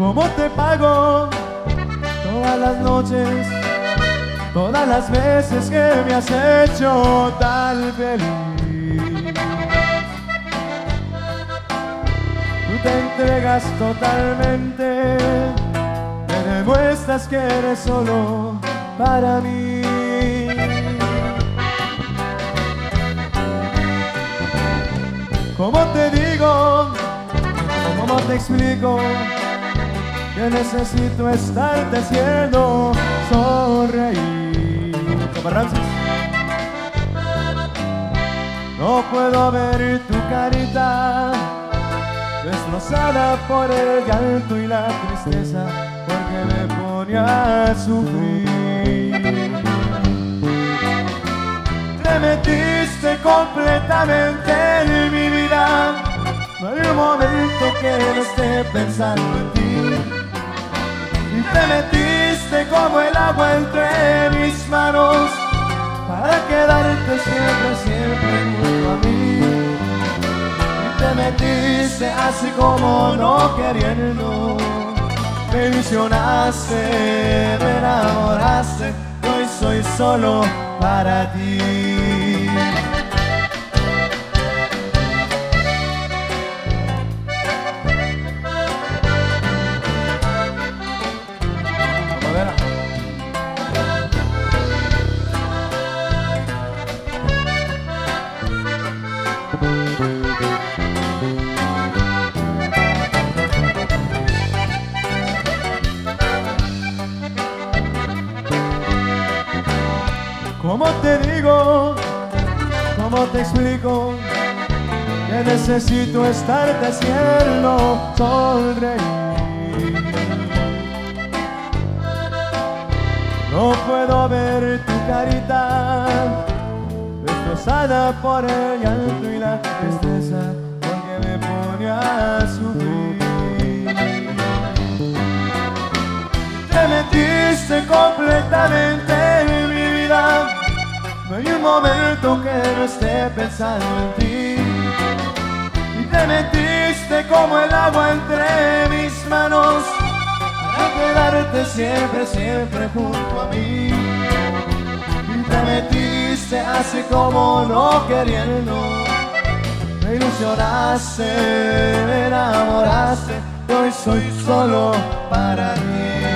¿Cómo te pago todas las noches, todas las veces que me has hecho tan feliz? Tú te entregas totalmente, me demuestras que eres solo para mí. ¿Cómo te digo? ¿Cómo te explico? Que necesito estarte haciendo sonreír. No puedo ver tu carita destrozada por el llanto y la tristeza porque me pone a sufrir. Te metiste completamente en mi vida. No hay un momento que no esté pensando en ti. Te metiste como el agua entre mis manos para quedarte siempre, siempre junto a mí. Y te metiste así como no queriendo. Me ilusionaste, me enamoraste, hoy soy solo para ti. ¿Cómo te digo? ¿Cómo te explico? Que necesito estarte haciendo sonreír. No puedo ver tu carita destrozada por el llanto y la tristeza porque me pone a sufrir. Te metiste completamente que no esté pensando en ti. Y te metiste como el agua entre mis manos para quedarte siempre, siempre junto a mí. Y te metiste así como no queriendo. Me ilusionaste, me enamoraste, hoy soy solo para ti.